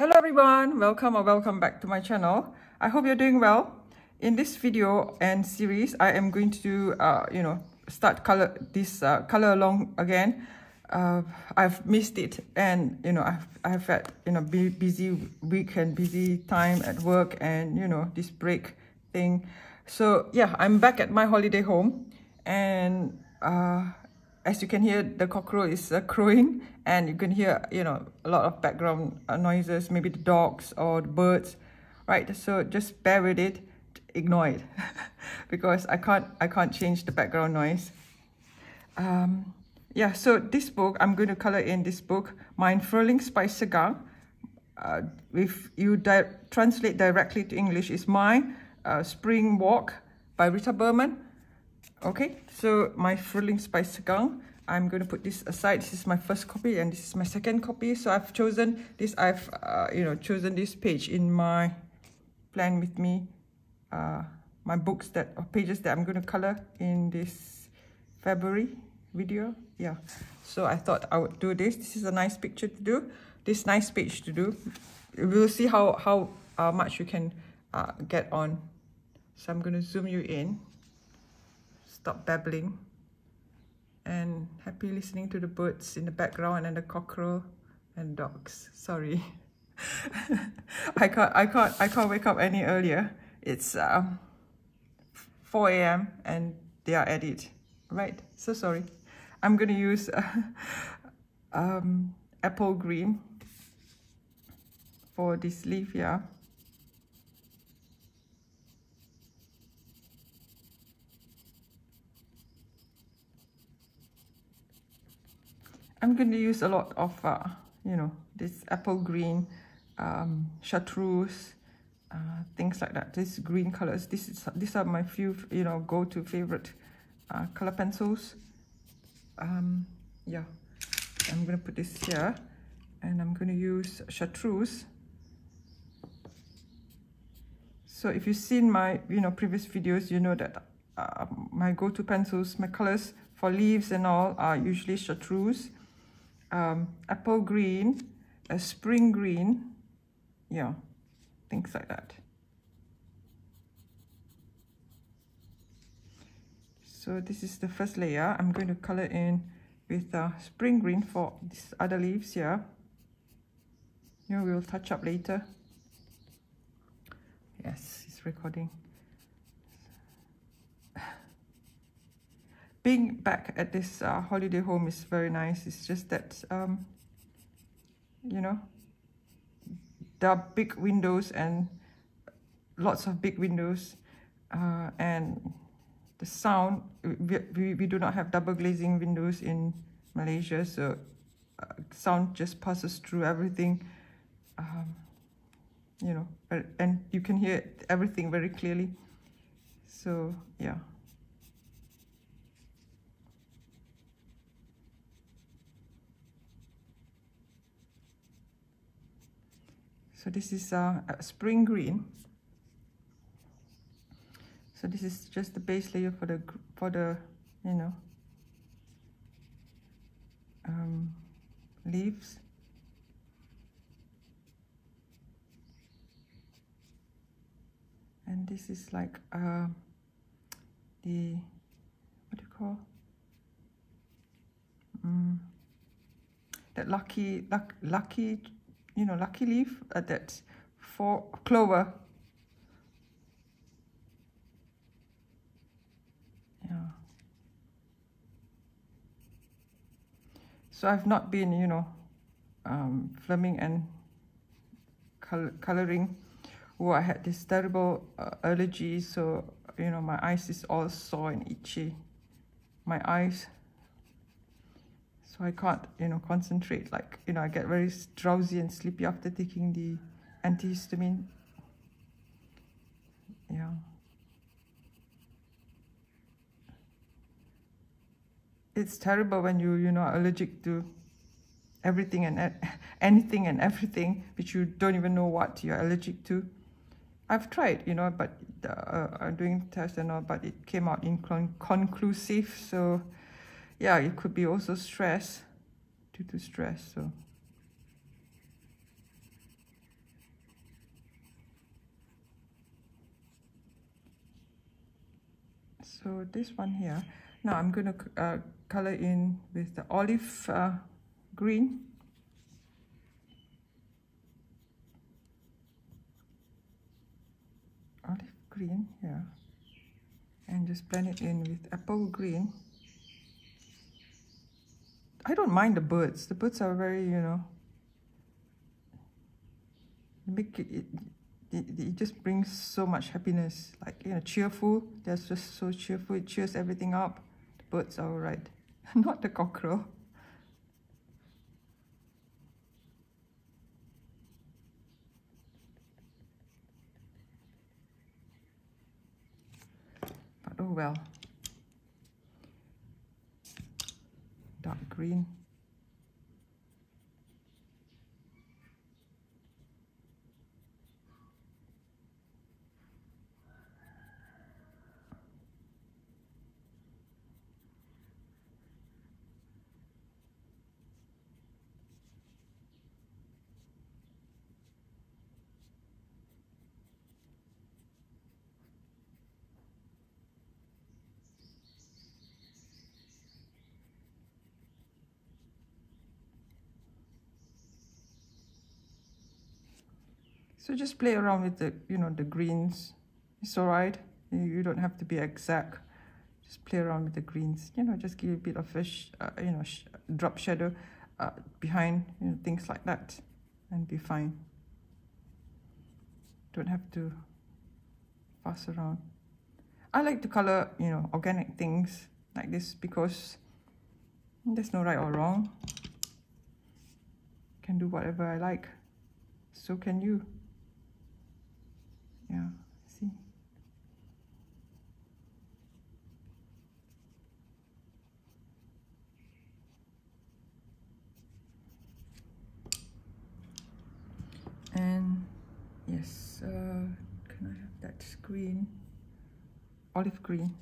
Hello everyone, welcome or welcome back to my channel. I hope you're doing well. In this video and series, I am going to uh, you know, start color this uh, color along again. Uh, I've missed it and, you know, I've, I've had, you know, busy week and busy time at work and, you know, this break thing. So yeah, I'm back at my holiday home and uh, as you can hear, the cockroach is uh, crowing and you can hear, you know, a lot of background uh, noises, maybe the dogs or the birds, right? So just bear with it, ignore it because I can't, I can't change the background noise. Um, yeah, so this book, I'm going to color in this book, Mein Frühling Spaziergang. Uh, if you di translate directly to English, is My uh, Spring Walk by Rita Berman. Okay, so my Frühling Spaziergang. I'm going to put this aside. This is my first copy and this is my second copy. So I've chosen this, I've, uh, you know, chosen this page in my plan with me, uh, my books that, or pages that I'm going to color in this February video. Yeah, so I thought I would do this. This is a nice picture to do, this nice page to do. We'll see how, how uh, much you can uh, get on. So I'm going to zoom you in. Stop babbling and happy listening to the birds in the background and the cockerel and dogs. Sorry. I can't I can't I can't wake up any earlier. It's um 4 a.m. and they are at it. Right. So sorry. I'm gonna use uh, um, apple green for this leaf here. I'm going to use a lot of, uh, you know, this apple green, um, chartreuse, uh, things like that. These green colors. This is these are my few, you know, go-to favorite uh, color pencils. Um, yeah, I'm going to put this here, and I'm going to use chartreuse. So if you've seen my, you know, previous videos, you know that uh, my go-to pencils, my colors for leaves and all are usually chartreuse um, apple green, a spring green, yeah, things like that. So this is the first layer. I'm going to color in with uh, spring green for these other leaves here. You know, we'll touch up later. Yes, it's recording. Being back at this uh, holiday home is very nice. It's just that, um, you know, there are big windows and lots of big windows uh, and the sound, we, we, we, do not have double glazing windows in Malaysia, so uh, sound just passes through everything, um, you know, and you can hear everything very clearly. So, yeah. So this is uh, a spring green. So this is just the base layer for the for the you know um, leaves. And this is like uh, the what do you call mm, that lucky luck, lucky you know, lucky leaf uh, that four clover. Yeah. So I've not been, you know, um, filming and col coloring. Oh, I had this terrible uh, allergy, so, you know, my eyes is all sore and itchy. My eyes so I can't, you know, concentrate. Like, you know, I get very drowsy and sleepy after taking the antihistamine. Yeah. It's terrible when you, you know, allergic to everything and anything and everything, which you don't even know what you're allergic to. I've tried, you know, but uh, doing tests and all, but it came out inconclusive. So yeah, it could be also stress due to stress. So. So this one here, now I'm going to uh, color in with the olive uh, green olive green here and just blend it in with apple green I don't mind the birds. The birds are very you know make it, it, it, just brings so much happiness. Like you know cheerful. They're just so cheerful. It cheers everything up. The birds are all right not the cockerel. Oh well dark green So just play around with the, you know, the greens. It's all right. You, don't have to be exact. Just play around with the greens. You know, just give a bit of a, uh, you know, sh drop shadow uh, behind, you know, things like that. And be fine. Don't have to fuss around. I like to color, you know, organic things like this because there's no right or wrong. Can do whatever I like. So can you yeah see. And yes uh, can I have that green olive green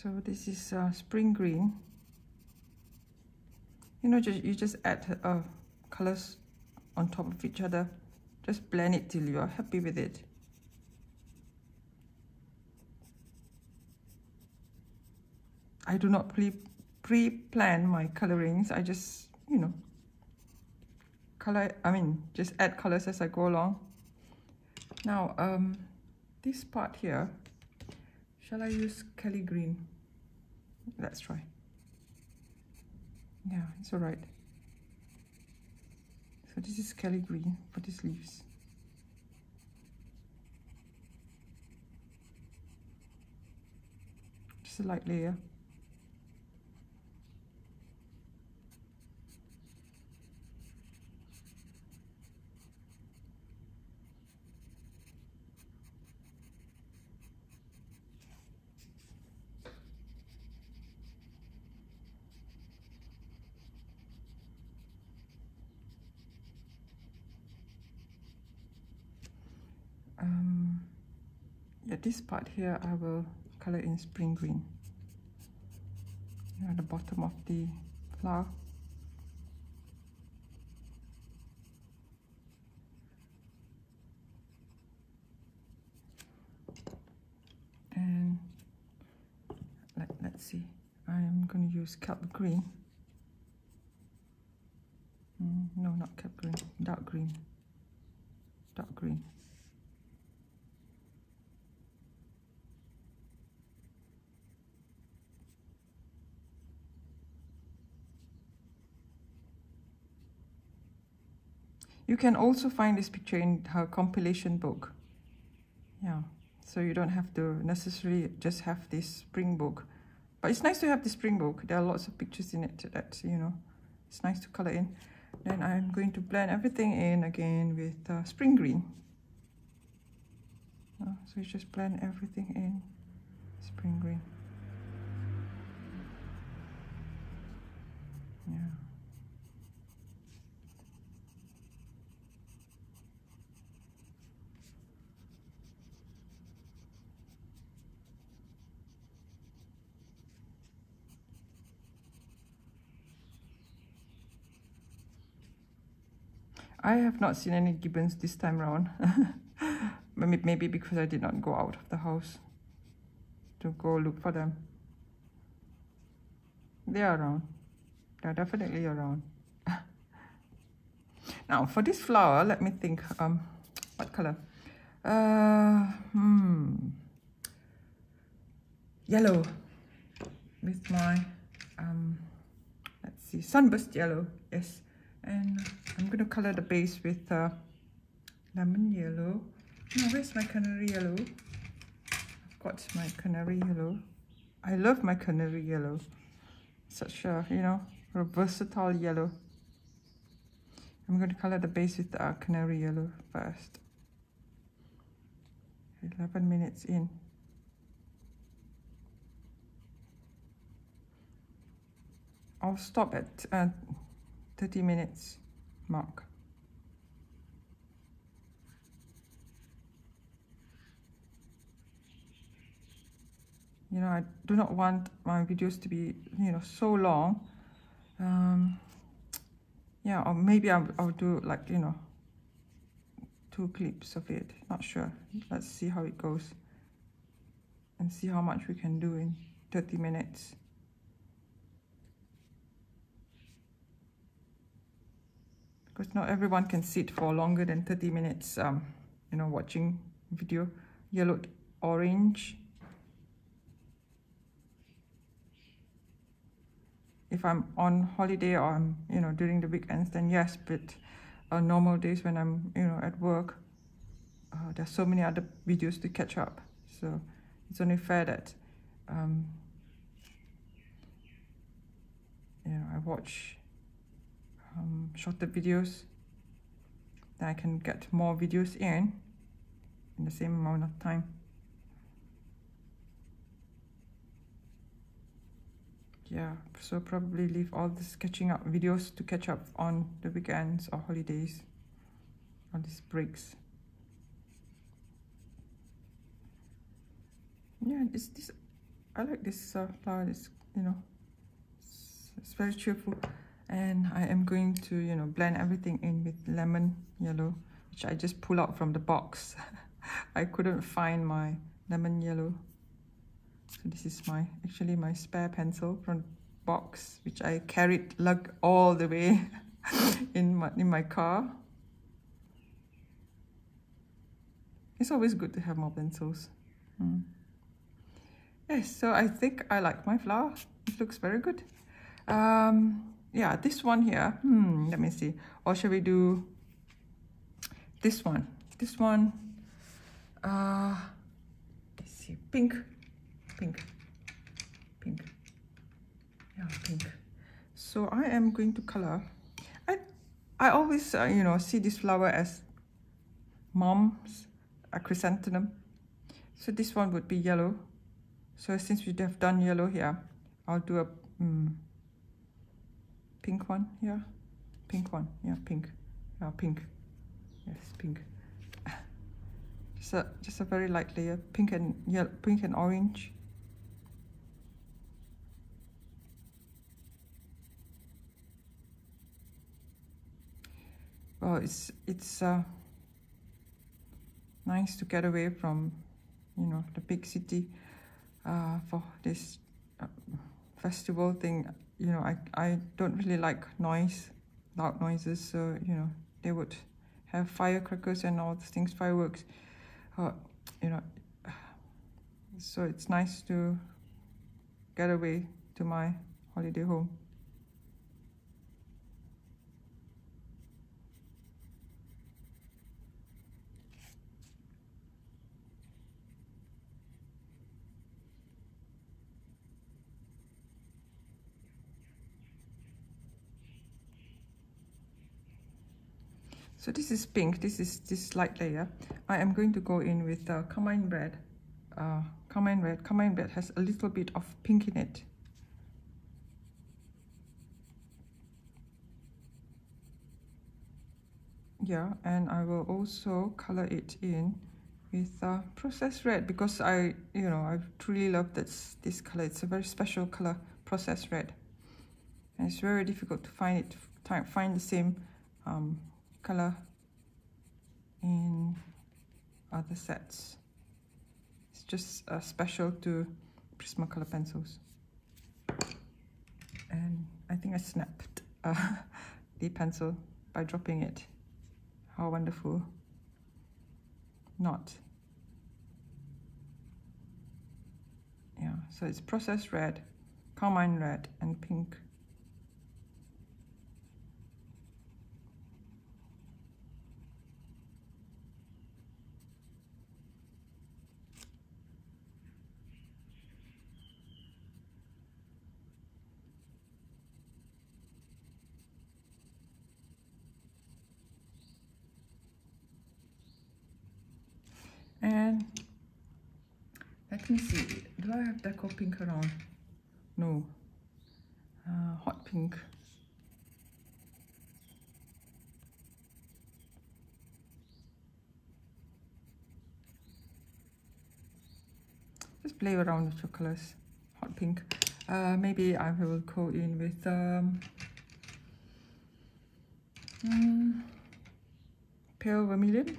so this is uh, spring green. You know just you just add uh, colors on top of each other. Just blend it till you are happy with it. I do not pre pre-plan my colorings. I just you know color I mean just add colors as I go along. Now um this part here Shall I use Kelly Green? Let's try. Yeah, it's all right. So this is Kelly Green for these leaves. Just a light layer. This part here I will color in spring green. At the bottom of the flower. And let, let's see. I'm going to use kelp green. Mm, no not kelp green. Dark green. Dark green You can also find this picture in her compilation book. Yeah, so you don't have to necessarily just have this spring book. But it's nice to have the spring book. There are lots of pictures in it that, you know, it's nice to color in. Then I'm going to blend everything in again with uh, spring green. So you just blend everything in spring green. Yeah. I have not seen any gibbons this time around. maybe because I did not go out of the house to go look for them. They are around. They're definitely around. now for this flower, let me think. Um, what color? Uh, hmm. Yellow with my um. Let's see, sunburst yellow. Yes and I'm going to color the base with uh, lemon yellow. Now, where's my canary yellow? I've got my canary yellow. I love my canary yellow. Such a, you know, a versatile yellow. I'm going to color the base with uh, canary yellow first. 11 minutes in. I'll stop at uh, 30 minutes mark. You know, I do not want my videos to be, you know, so long. Um, yeah, or maybe I'll, I'll do like, you know, two clips of it. Not sure. Let's see how it goes and see how much we can do in 30 minutes. Because not everyone can sit for longer than 30 minutes um you know watching video. Yellow orange. If i'm on holiday or i'm you know during the weekends then yes but uh, normal days when i'm you know at work uh, there's so many other videos to catch up. So it's only fair that um, you know i watch um, shorter videos that I can get more videos in in the same amount of time. Yeah, so probably leave all these catching up videos to catch up on the weekends or holidays, on these breaks. Yeah, this this I like this uh, flower. It's you know, it's, it's very cheerful and I am going to you know blend everything in with lemon yellow which I just pull out from the box. I couldn't find my lemon yellow. So this is my actually my spare pencil from box which I carried lug all the way in my in my car. It's always good to have more pencils. Hmm. yes so I think I like my flower. It looks very good. Um, yeah, this one here. Hmm, let me see. Or shall we do this one? This one. Uh, let's see. Pink, pink, pink. Yeah, pink. So I am going to color. I, I always, uh, you know, see this flower as mom's a chrysanthemum. So this one would be yellow. So since we have done yellow here, I'll do a. Hmm, pink one yeah. Pink one yeah pink. Yeah pink. Yes pink. Just a just a very light layer pink and yellow pink and orange. Well it's it's uh, nice to get away from you know the big city uh, for this uh, festival thing you know, I, I don't really like noise, loud noises. So, you know, they would have firecrackers and all these things, fireworks. Uh, you know, so it's nice to get away to my holiday home. So this is pink, this is this light layer. I am going to go in with uh, carmine red. Uh, carmine red, carmine red has a little bit of pink in it. Yeah, and I will also color it in with uh, processed red because I, you know, I truly love this, this color. It's a very special color, processed red. And it's very difficult to find it, find the same um, color in other sets. It's just uh, special to Prismacolor pencils. And I think I snapped uh, the pencil by dropping it. How wonderful. Not. Yeah, so it's processed red, carmine red, and pink. And let me see, do I have deco pink around? No. Uh, hot pink. Just play around with your colors. Hot pink. Uh, maybe I will go in with um, um, pale vermilion.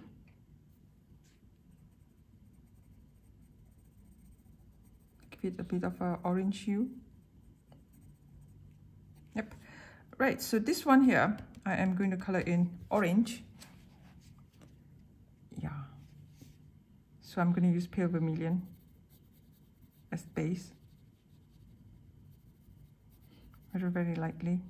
It a bit of a orange hue. Yep. Right, so this one here, I am going to color in orange. Yeah. So I'm going to use pale vermilion as base. Very, very lightly.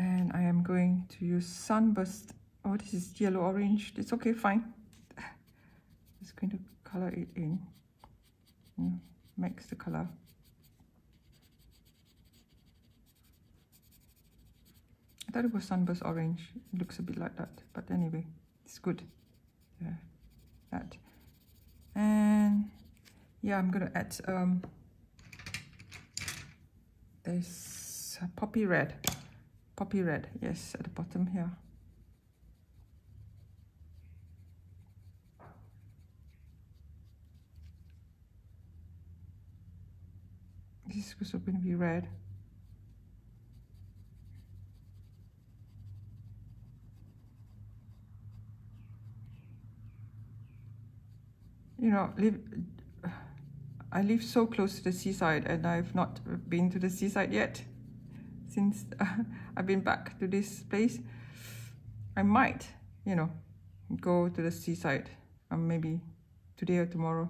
and I am going to use Sunburst. Oh, this is yellow orange. It's okay, fine. Just going to color it in. Mm, mix the color. I thought it was Sunburst orange. It looks a bit like that, but anyway, it's good. Yeah, that. And yeah, I'm gonna add um, this poppy red poppy red, yes, at the bottom here. This is also going to be red. You know, live, I live so close to the seaside and I've not been to the seaside yet since uh, I've been back to this place. I might, you know, go to the seaside um, maybe today or tomorrow.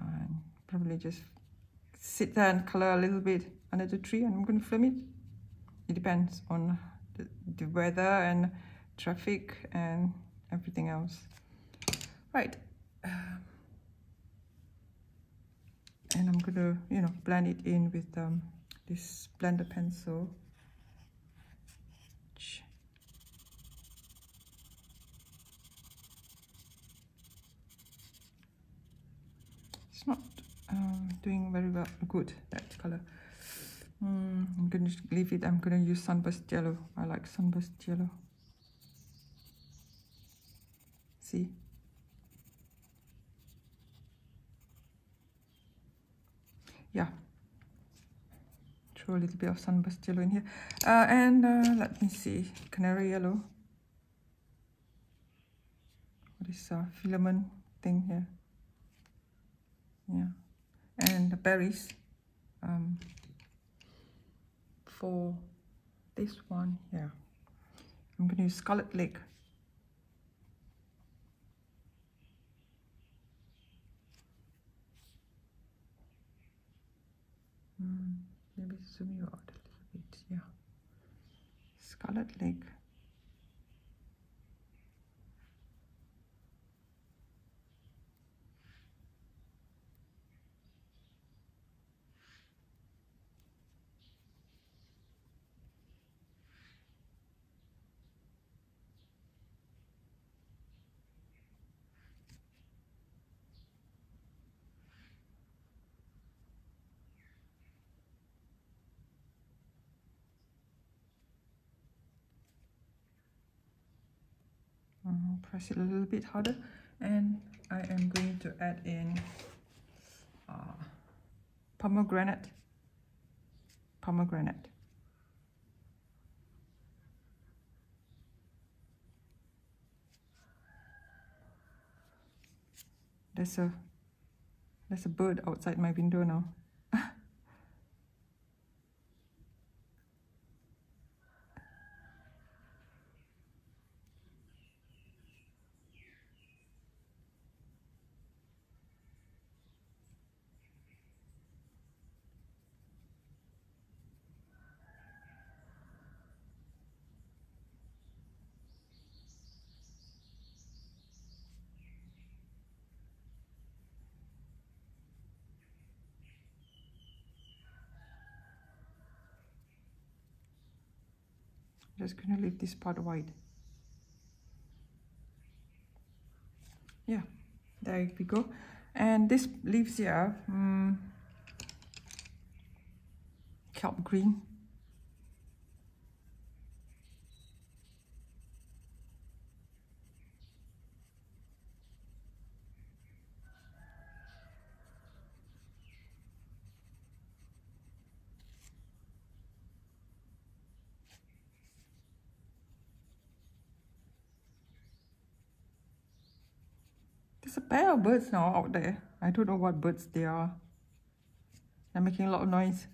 And probably just sit there and color a little bit under the tree and I'm going to film it. It depends on the, the weather and traffic and everything else. Right. Um, and I'm going to, you know, blend it in with um, this blender pencil. It's not um, doing very well good that color. Mm, I'm gonna leave it. I'm gonna use sunburst yellow. I like sunburst yellow. See? Yeah throw a little bit of sunburst yellow in here. Uh, and uh, let me see, canary yellow. What is uh, filament thing here? Yeah. And the berries. Um, for this one here. I'm going to use Scarlet Lake zoom you out a little bit. Yeah. Scarlet Lake. Press it a little bit harder. And I am going to add in uh, pomegranate. Pomegranate. There's a there's a bird outside my window now just gonna leave this part white yeah there we go. And this leaves here um, kelp green There's a pair of birds now out there. I don't know what birds they are. They're making a lot of noise.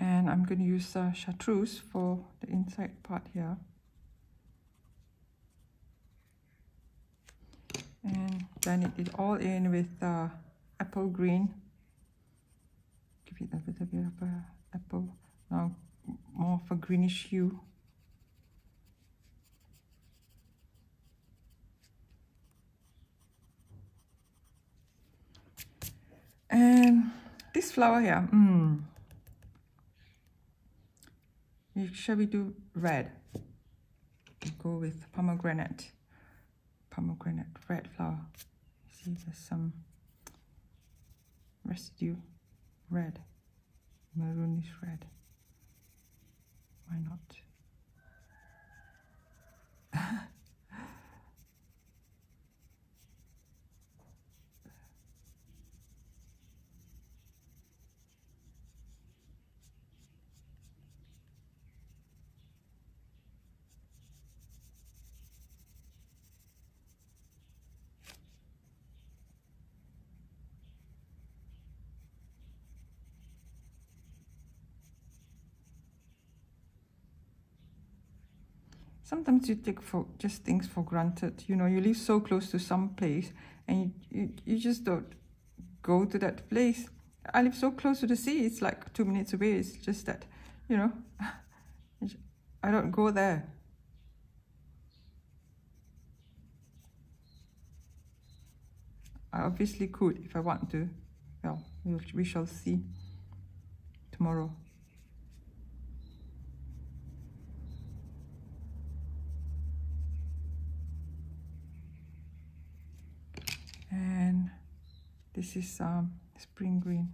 and I'm going to use uh, chartreuse for the inside part here. And blend it all in with uh, apple green. Give it a little bit of a apple. Now more of a greenish hue. And this flower here mm, shall we do red? Go with pomegranate pomegranate red flower. See, there's some residue red, maroonish red. Why not? sometimes you take for just things for granted you know you live so close to some place and you, you, you just don't go to that place. I live so close to the sea it's like two minutes away it's just that you know i don't go there. I obviously could if i want to. Well we shall see tomorrow and this is um, spring green.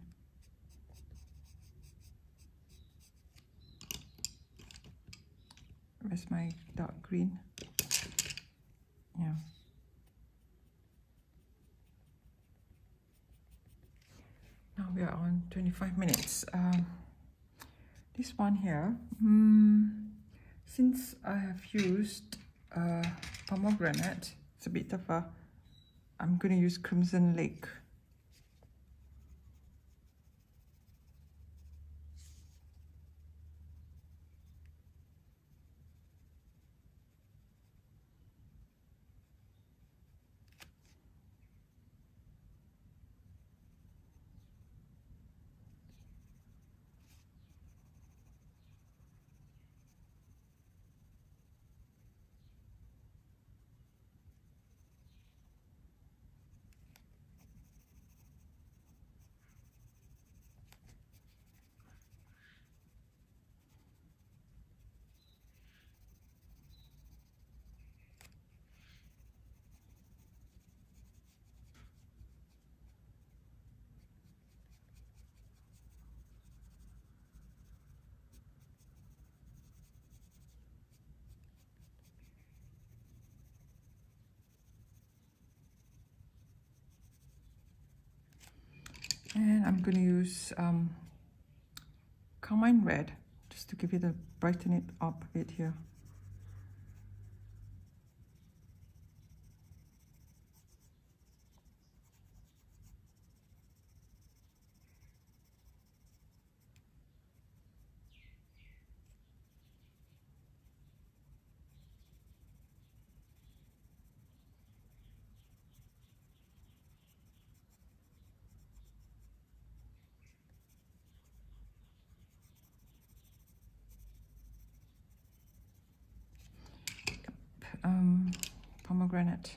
Where's my dark green? Yeah. Now we are on 25 minutes. Um, this one here mm, since I have used uh, pomegranate it's a bit of a I'm going to use Crimson Lake. And I'm going to use um, carmine red just to give it a brighten it up a bit here. um, pomegranate,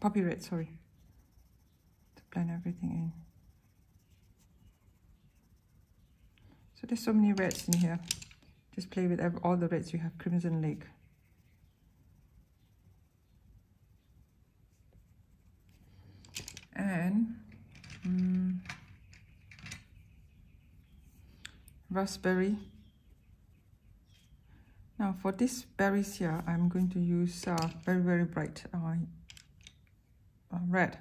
poppy red, sorry, to blend everything in. So there's so many reds in here. Just play with all the reds you have. Crimson Lake. And um, raspberry now for this berries here, I'm going to use uh, very, very bright uh, uh, red.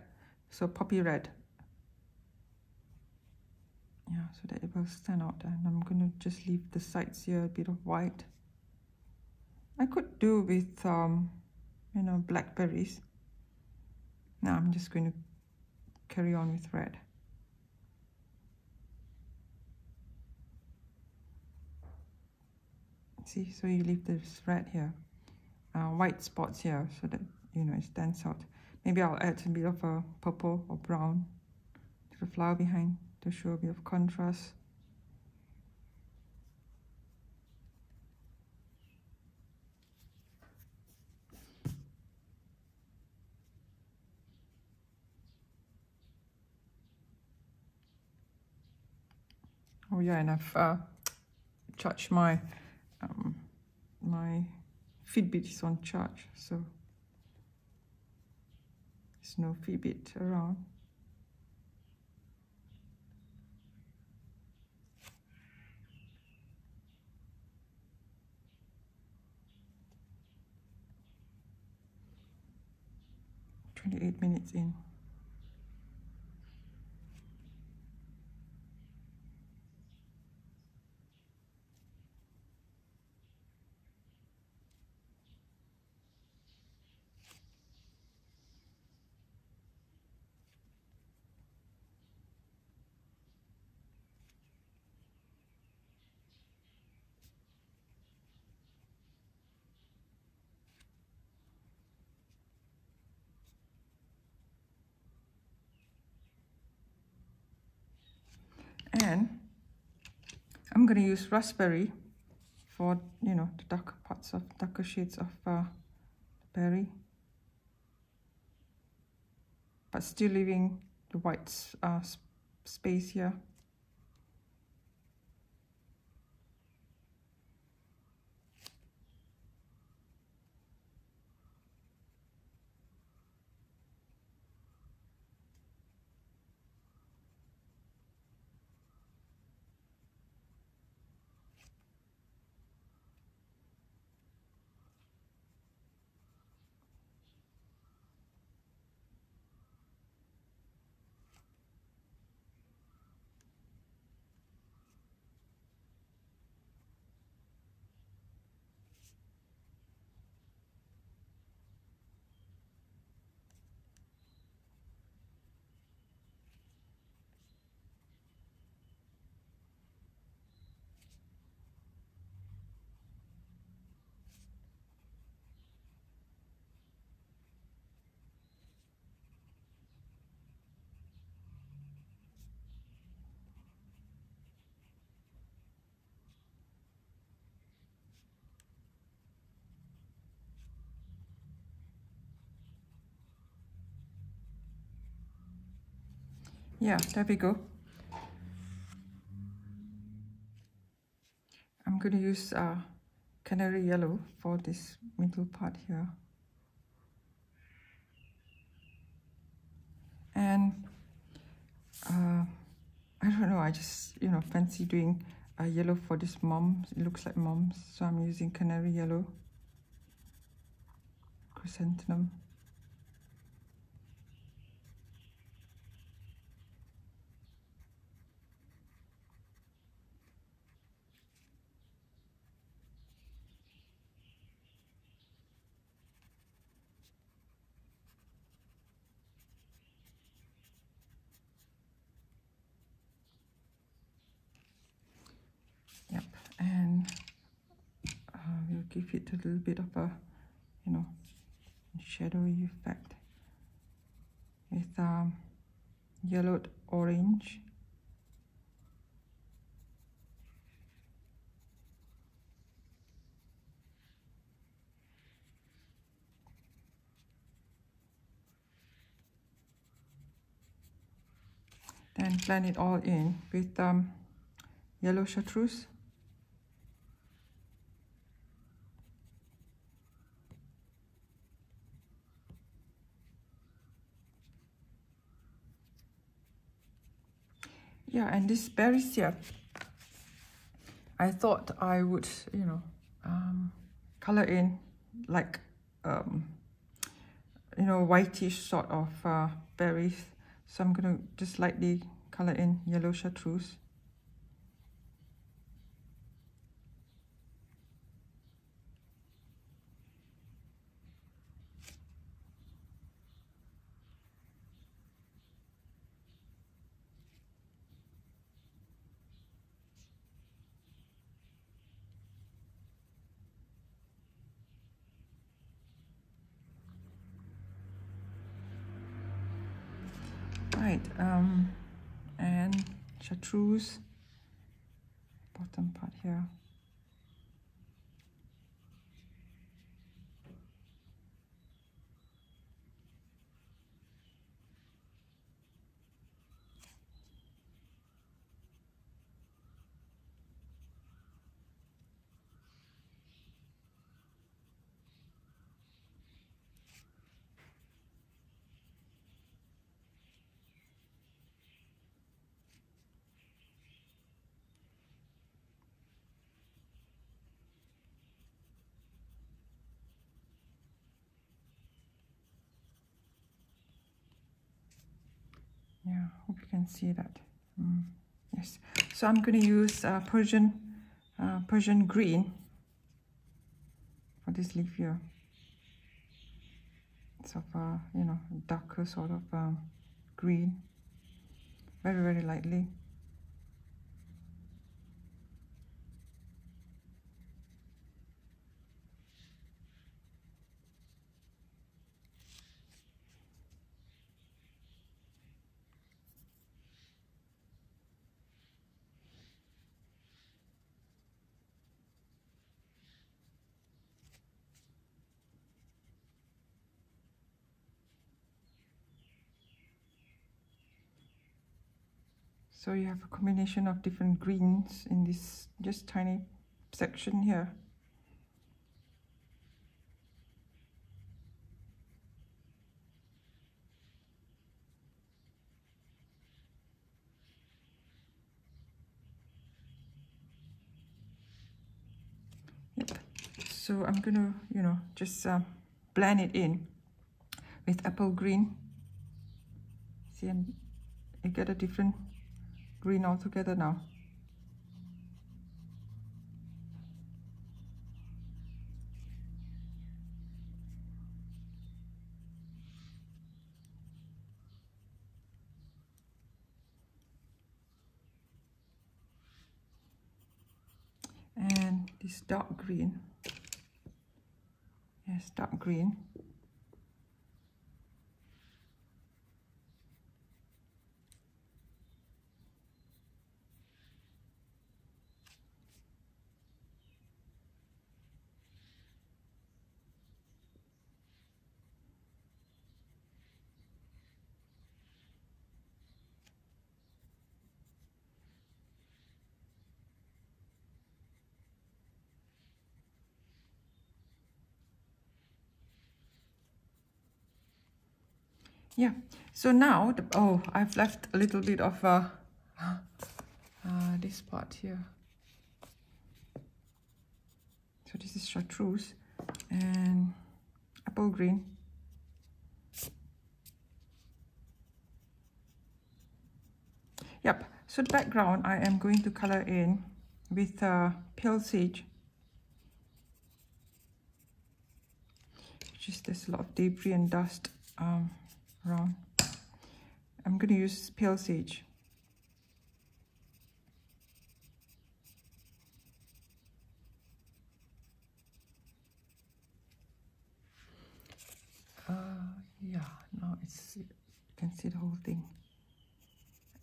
So poppy red. Yeah, so that it will stand out. And I'm going to just leave the sides here a bit of white. I could do with, um, you know, blackberries. Now I'm just going to carry on with red. See so you leave this red here. Uh, white spots here so that you know it stands out. Maybe I'll add a bit of a purple or brown to the flower behind to show a bit of contrast. Oh yeah, and I've uh, charged my um, my Fitbit is on charge, so there's no Fitbit around. Twenty-eight minutes in. And I'm going to use raspberry for you know the darker parts of darker shades of uh, berry. But still leaving the white uh, space here yeah there we go I'm going to use uh, canary yellow for this middle part here. And uh, I don't know I just you know fancy doing a yellow for this mom it looks like mom's so I'm using canary yellow. Chrysanthemum give it a little bit of a, you know, shadowy effect with um, yellowed orange. Then blend it all in with um, yellow chartreuse. Yeah and this berries here I thought I would you know um, color in like um, you know whitish sort of uh, berries. So I'm gonna just lightly color in yellow chartreuse right um and chartreuse bottom part here yeah hope you can see that. Mm, yes. So i'm going to use uh, persian uh, persian green for this leaf here. It's of a you know darker sort of um, green. Very very lightly So you have a combination of different greens in this just tiny section here. Yep. So I'm gonna, you know, just uh, blend it in with apple green. See, and I get a different green all together now. And this dark green, yes, dark green. Yeah. So now the, oh I've left a little bit of uh, uh, this part here. So this is chartreuse and apple green. Yep. So the background I am going to color in with uh, pale sage. Just there's a lot of debris and dust um, wrong. I'm going to use pale sage. Uh, yeah, now it's, you can see the whole thing.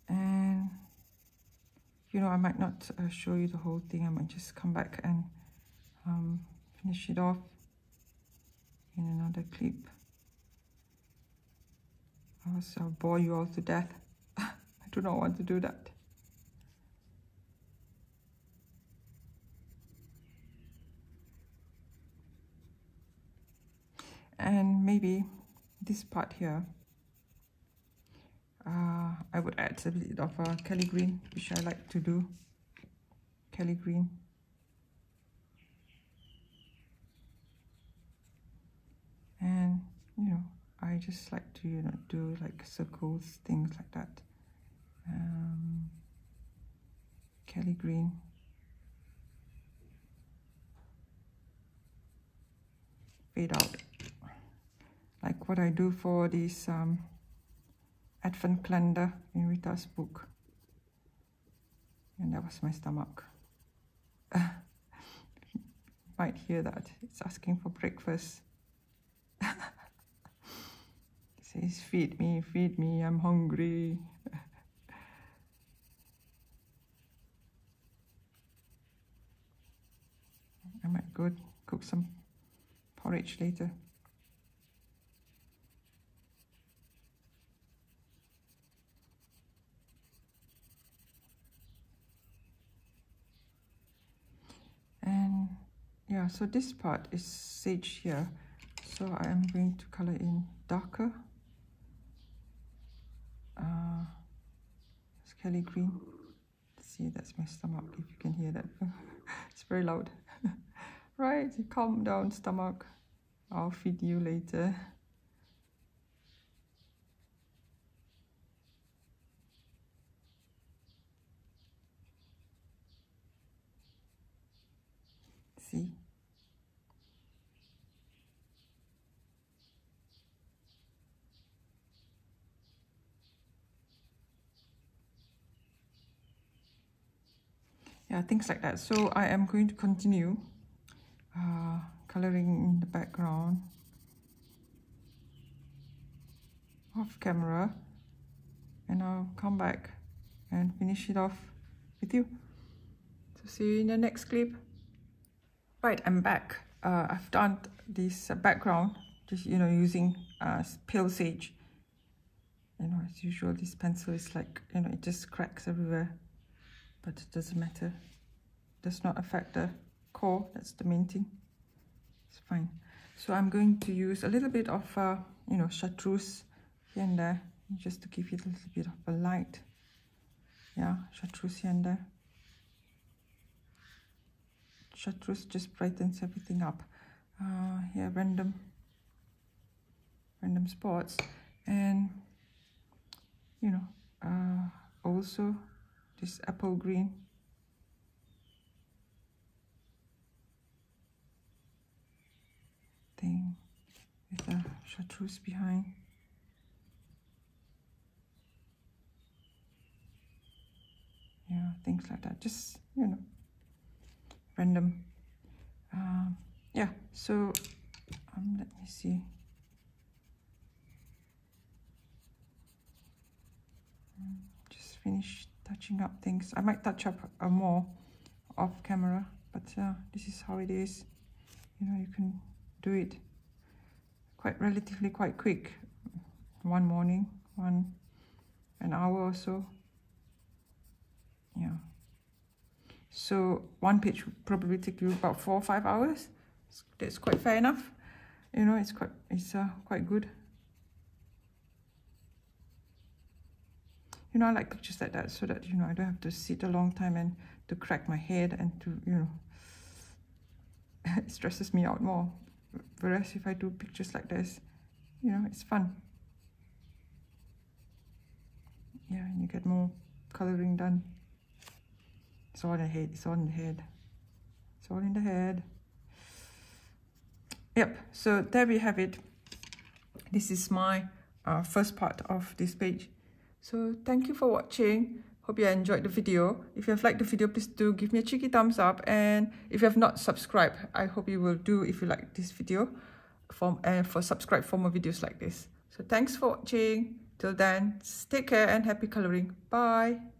And, you know, I might not uh, show you the whole thing. I might just come back and um, finish it off in another clip. I'll bore you all to death. I do not want to do that. And maybe this part here uh, I would add a bit of uh, Kelly green which I like to do. Kelly green and you know I just like to you know do like circles things like that um, Kelly green fade out like what I do for this um, Advent calendar in Rita's book. And that was my stomach. Might hear that. It's asking for breakfast. it feed me, feed me, I'm hungry. I might go cook some porridge later. and yeah so this part is sage here so I am going to color in darker uh, Kelly green. See that's my stomach if you can hear that. It's very loud. Right calm down stomach. I'll feed you later see yeah things like that so I am going to continue uh, coloring in the background off camera and I'll come back and finish it off with you so see you in the next clip Right, I'm back. Uh, I've done this background, just, you know, using uh, pale sage. You know, as usual, this pencil is like, you know, it just cracks everywhere. But it doesn't matter. It does not affect the core. That's the main thing. It's fine. So I'm going to use a little bit of, uh, you know, chartreuse here and there, just to give it a little bit of a light. Yeah, chartreuse here and there chartreuse just brightens everything up uh, yeah random random spots and you know uh, also this apple green thing with the chartreuse behind yeah things like that just you know random. Uh, yeah, so um, let me see. Um, just finish touching up things. I might touch up uh, more off camera, but uh, this is how it is. You know, you can do it quite relatively quite quick. One morning, one an hour or so. Yeah. So one page would probably take you about four or five hours. That's quite fair enough. You know, it's quite it's uh, quite good. You know, I like pictures like that so that, you know, I don't have to sit a long time and to crack my head and to, you know, it stresses me out more. Whereas if I do pictures like this, you know, it's fun. Yeah, and you get more coloring done. It's all in the head. It's all in the head. It's all in the head. Yep. So there we have it. This is my uh, first part of this page. So thank you for watching. Hope you enjoyed the video. If you have liked the video, please do give me a cheeky thumbs up. And if you have not subscribed, I hope you will do if you like this video. For, uh, for subscribe for more videos like this. So thanks for watching. Till then, take care and happy coloring. Bye.